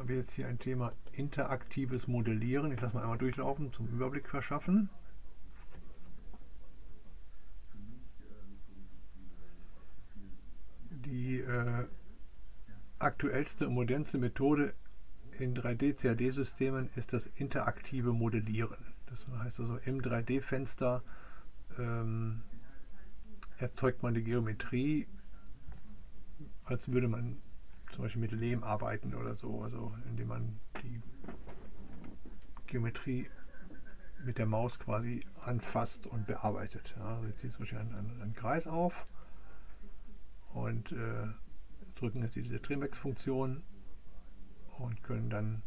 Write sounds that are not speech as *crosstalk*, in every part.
habe jetzt hier ein Thema interaktives Modellieren. Ich lasse mal einmal durchlaufen zum Überblick verschaffen. Die äh, aktuellste und modernste Methode in 3D-CAD-Systemen ist das interaktive Modellieren. Das heißt also im 3D-Fenster ähm, erzeugt man die Geometrie, als würde man zum Beispiel mit Lehm arbeiten oder so, also indem man die Geometrie mit der Maus quasi anfasst und bearbeitet. Ja, also jetzt zieht zum Beispiel einen, einen, einen Kreis auf und äh, drücken jetzt diese Trimex-Funktion und können dann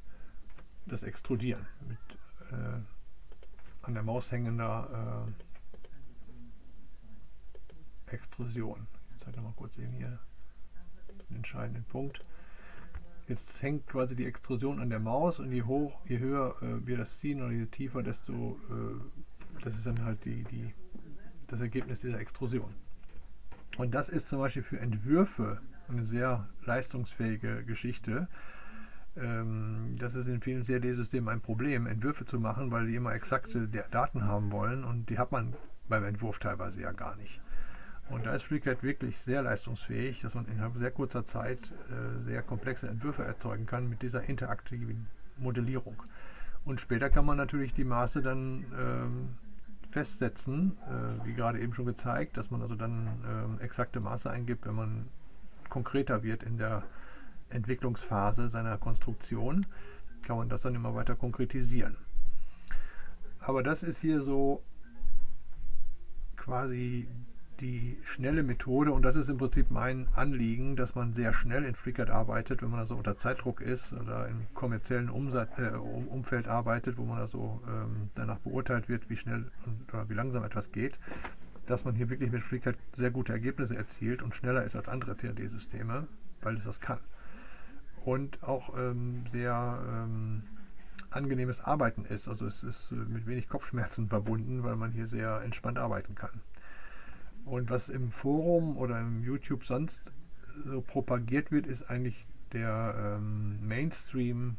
das extrudieren mit äh, an der Maus hängender äh, Extrusion. Ich zeige mal kurz sehen hier den entscheidenden Punkt. Jetzt hängt quasi die Extrusion an der Maus und je hoch, je höher äh, wir das ziehen oder je tiefer, desto äh, das ist dann halt die, die, das Ergebnis dieser Extrusion. Und das ist zum Beispiel für Entwürfe eine sehr leistungsfähige Geschichte. Ähm, das ist in vielen CAD-Systemen ein Problem, Entwürfe zu machen, weil die immer exakte Daten haben wollen und die hat man beim Entwurf teilweise ja gar nicht. Und da ist FreeCAD wirklich sehr leistungsfähig, dass man innerhalb sehr kurzer Zeit äh, sehr komplexe Entwürfe erzeugen kann mit dieser interaktiven Modellierung. Und später kann man natürlich die Maße dann ähm, festsetzen, äh, wie gerade eben schon gezeigt, dass man also dann ähm, exakte Maße eingibt, wenn man konkreter wird in der Entwicklungsphase seiner Konstruktion, kann man das dann immer weiter konkretisieren. Aber das ist hier so quasi die schnelle Methode und das ist im Prinzip mein Anliegen, dass man sehr schnell in FreeCAD arbeitet, wenn man also unter Zeitdruck ist oder im kommerziellen Umsatz, äh, Umfeld arbeitet, wo man also ähm, danach beurteilt wird, wie schnell und, oder wie langsam etwas geht, dass man hier wirklich mit FreeCAD sehr gute Ergebnisse erzielt und schneller ist als andere CAD-Systeme, weil es das kann. Und auch ähm, sehr ähm, angenehmes Arbeiten ist. Also es ist äh, mit wenig Kopfschmerzen *laughs* verbunden, weil man hier sehr entspannt arbeiten kann. Und was im Forum oder im YouTube sonst so propagiert wird, ist eigentlich der ähm, Mainstream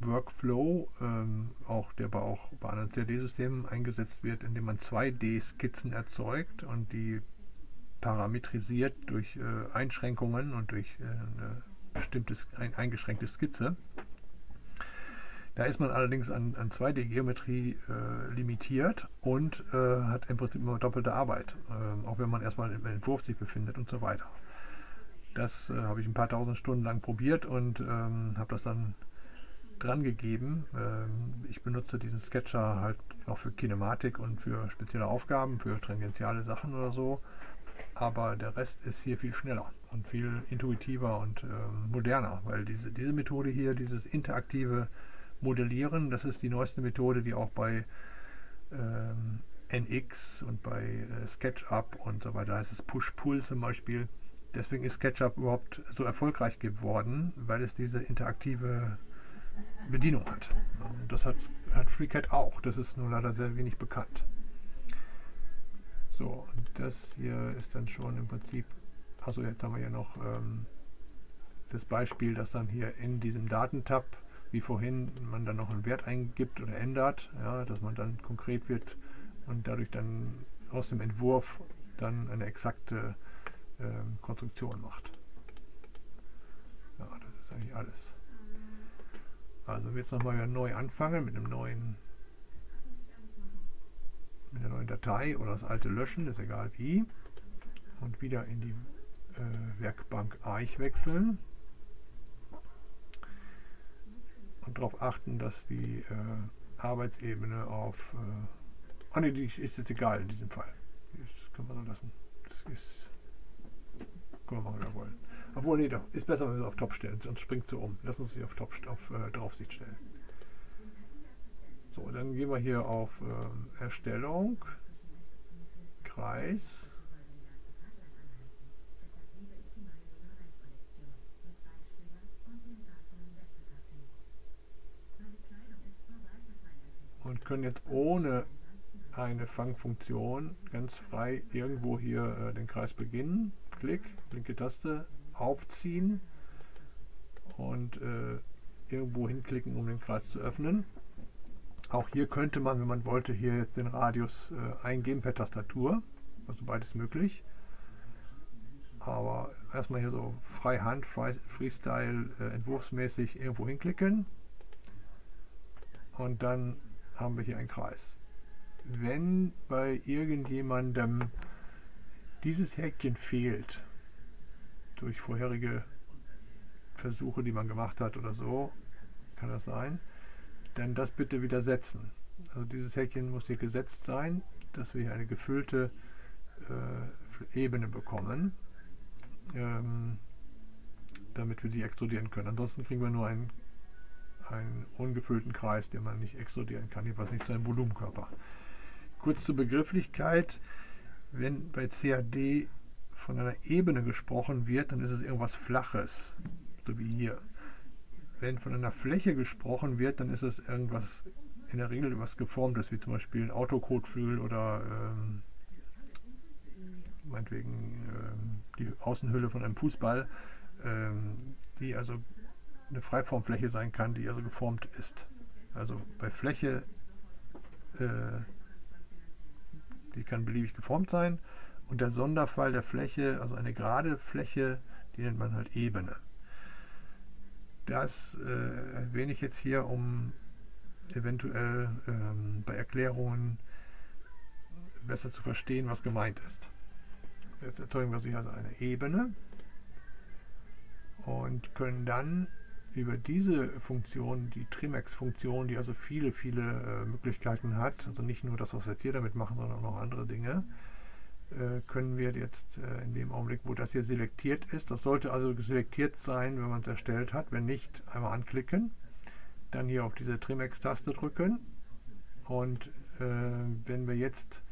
Workflow, ähm, auch der bei auch bei anderen CAD-Systemen eingesetzt wird, indem man 2D-Skizzen erzeugt und die parametrisiert durch äh, Einschränkungen und durch äh, eine bestimmte ein, eingeschränkte Skizze. Da ist man allerdings an, an 2D-Geometrie äh, limitiert und äh, hat im Prinzip immer doppelte Arbeit, äh, auch wenn man erstmal im Entwurf sich befindet und so weiter. Das äh, habe ich ein paar tausend Stunden lang probiert und ähm, habe das dann dran gegeben. Ähm, ich benutze diesen Sketcher halt auch für Kinematik und für spezielle Aufgaben, für tangentiale Sachen oder so. Aber der Rest ist hier viel schneller und viel intuitiver und ähm, moderner, weil diese, diese Methode hier, dieses interaktive modellieren. Das ist die neueste Methode, die auch bei ähm, NX und bei äh, SketchUp und so weiter heißt es Push-Pull zum Beispiel. Deswegen ist SketchUp überhaupt so erfolgreich geworden, weil es diese interaktive Bedienung hat. Und das hat, hat FreeCAD auch. Das ist nur leider sehr wenig bekannt. So, das hier ist dann schon im Prinzip, also jetzt haben wir ja noch ähm, das Beispiel, dass dann hier in diesem Datentab wie vorhin man dann noch einen Wert eingibt oder ändert, ja, dass man dann konkret wird und dadurch dann aus dem Entwurf dann eine exakte ähm, Konstruktion macht. Ja, das ist eigentlich alles. Also jetzt nochmal neu anfangen mit einem neuen mit der neuen Datei oder das alte löschen, ist egal wie. Und wieder in die äh, Werkbank Arch wechseln und darauf achten, dass die äh, Arbeitsebene auf. Äh, oh ne, die ist jetzt egal in diesem Fall. Das können wir so lassen. Das ist. Können wir machen, wollen. Obwohl, nee, doch, ist besser, wenn wir es auf Top stellen, sonst springt sie um. Lass uns sie auf Top auf äh, Draufsicht stellen. So, dann gehen wir hier auf äh, Erstellung, Kreis. Und können jetzt ohne eine Fangfunktion ganz frei irgendwo hier äh, den Kreis beginnen. Klick, linke Taste, aufziehen und äh, irgendwo hinklicken, um den Kreis zu öffnen. Auch hier könnte man, wenn man wollte, hier jetzt den Radius äh, eingeben per Tastatur. Also beides möglich. Aber erstmal hier so freihand, Freestyle, äh, entwurfsmäßig irgendwo hinklicken. Und dann haben wir hier einen Kreis. Wenn bei irgendjemandem dieses Häkchen fehlt, durch vorherige Versuche, die man gemacht hat oder so, kann das sein, dann das bitte wieder setzen. Also dieses Häkchen muss hier gesetzt sein, dass wir hier eine gefüllte äh, Ebene bekommen, ähm, damit wir die extrudieren können. Ansonsten kriegen wir nur einen, einen ungefüllten Kreis, den man nicht extrudieren kann, jedenfalls nicht zu einem Volumenkörper. Kurz zur Begrifflichkeit, wenn bei CAD von einer Ebene gesprochen wird, dann ist es irgendwas Flaches, so wie hier. Wenn von einer Fläche gesprochen wird, dann ist es irgendwas in der Regel etwas Geformtes, wie zum Beispiel ein Autokotflügel oder ähm, meinetwegen ähm, die Außenhülle von einem Fußball, ähm, die also eine Freiformfläche sein kann, die also geformt ist. Also bei Fläche, äh, die kann beliebig geformt sein und der Sonderfall der Fläche, also eine gerade Fläche, die nennt man halt Ebene. Das äh, erwähne ich jetzt hier, um eventuell ähm, bei Erklärungen besser zu verstehen, was gemeint ist. Jetzt erzeugen wir sich also eine Ebene und können dann über diese Funktion, die Trimax-Funktion, die also viele, viele äh, Möglichkeiten hat, also nicht nur das, was wir jetzt hier damit machen, sondern auch noch andere Dinge, äh, können wir jetzt äh, in dem Augenblick, wo das hier selektiert ist, das sollte also selektiert sein, wenn man es erstellt hat, wenn nicht, einmal anklicken, dann hier auf diese Trimax-Taste drücken und äh, wenn wir jetzt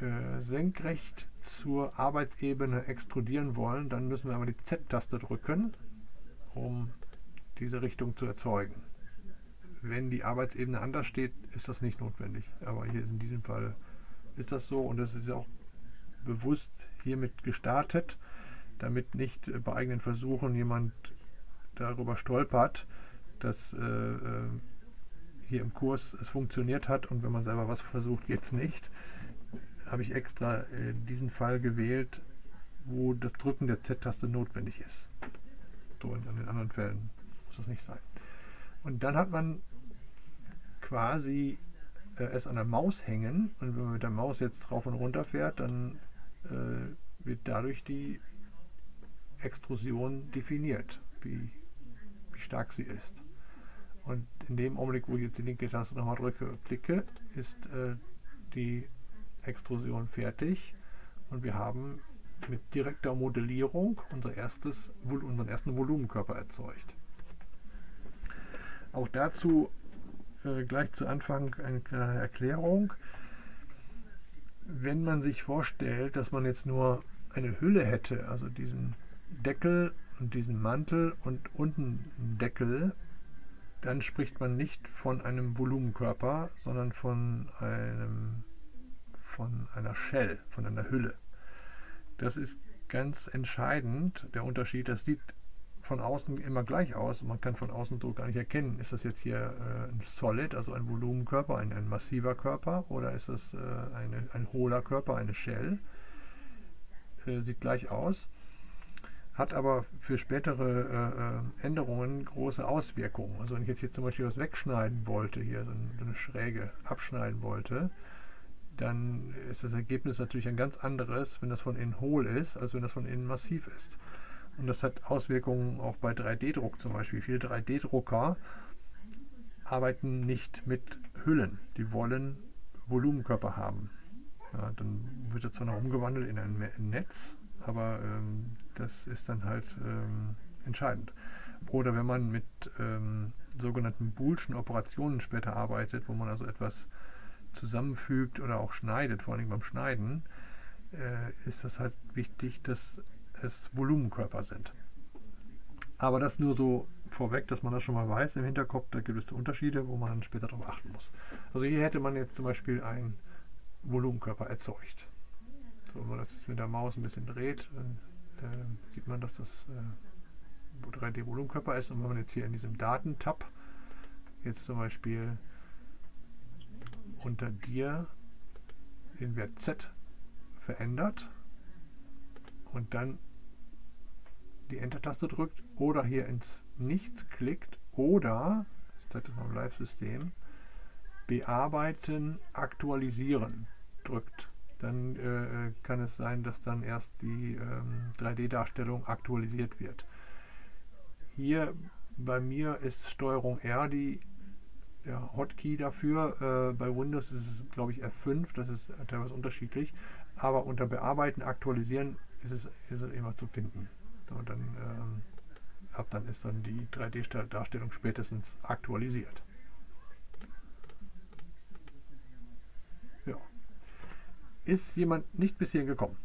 äh, senkrecht zur Arbeitsebene extrudieren wollen, dann müssen wir einmal die Z-Taste drücken, um diese Richtung zu erzeugen. Wenn die Arbeitsebene anders steht, ist das nicht notwendig. Aber hier in diesem Fall ist das so und das ist auch bewusst hiermit gestartet, damit nicht bei eigenen Versuchen jemand darüber stolpert, dass äh, äh, hier im Kurs es funktioniert hat und wenn man selber was versucht, geht es nicht. Habe ich extra äh, diesen Fall gewählt, wo das Drücken der Z-Taste notwendig ist. So, in den anderen Fällen muss das nicht sein. Und dann hat man quasi äh, es an der Maus hängen und wenn man mit der Maus jetzt drauf und runter fährt, dann äh, wird dadurch die Extrusion definiert, wie, wie stark sie ist. Und in dem Augenblick, wo ich jetzt die linke Taste nochmal drücke, klicke, ist äh, die Extrusion fertig und wir haben mit direkter Modellierung unser erstes, unseren ersten Volumenkörper erzeugt. Auch dazu äh, gleich zu Anfang eine kleine Erklärung. Wenn man sich vorstellt, dass man jetzt nur eine Hülle hätte, also diesen Deckel und diesen Mantel und unten einen Deckel, dann spricht man nicht von einem Volumenkörper, sondern von einem von einer Shell, von einer Hülle. Das ist ganz entscheidend, der Unterschied. Das sieht von außen immer gleich aus. Man kann von außen so gar nicht erkennen, ist das jetzt hier äh, ein Solid, also ein Volumenkörper, ein, ein massiver Körper oder ist das äh, eine, ein hohler Körper, eine Shell. Äh, sieht gleich aus, hat aber für spätere äh, äh, Änderungen große Auswirkungen. Also wenn ich jetzt hier zum Beispiel was wegschneiden wollte, hier so, ein, so eine Schräge abschneiden wollte, dann ist das Ergebnis natürlich ein ganz anderes, wenn das von innen hohl ist, als wenn das von innen massiv ist. Und das hat Auswirkungen auch bei 3D-Druck zum Beispiel. Viele 3D-Drucker arbeiten nicht mit Hüllen. Die wollen Volumenkörper haben. Ja, dann wird er zwar noch umgewandelt in ein Netz, aber ähm, das ist dann halt ähm, entscheidend. Oder wenn man mit ähm, sogenannten Boolschen Operationen später arbeitet, wo man also etwas zusammenfügt oder auch schneidet, vor allem beim Schneiden, äh, ist das halt wichtig, dass es Volumenkörper sind. Aber das nur so vorweg, dass man das schon mal weiß im Hinterkopf, da gibt es Unterschiede, wo man später darauf achten muss. Also hier hätte man jetzt zum Beispiel einen Volumenkörper erzeugt. So, wenn man das mit der Maus ein bisschen dreht, dann äh, sieht man, dass das äh, 3D-Volumenkörper ist. Und wenn man jetzt hier in diesem Daten-Tab jetzt zum Beispiel unter dir den Wert Z verändert und dann die Enter-Taste drückt oder hier ins Nichts klickt oder, das zeigt das Live-System, bearbeiten, aktualisieren drückt, dann äh, kann es sein, dass dann erst die ähm, 3D-Darstellung aktualisiert wird. Hier bei mir ist Steuerung R die der Hotkey dafür. Äh, bei Windows ist es, glaube ich, F5, das ist teilweise unterschiedlich. Aber unter Bearbeiten, Aktualisieren ist es, ist es immer zu finden. So, dann, ähm, ab dann ist dann die 3D-Darstellung spätestens aktualisiert. Ja. Ist jemand nicht bis hierhin gekommen?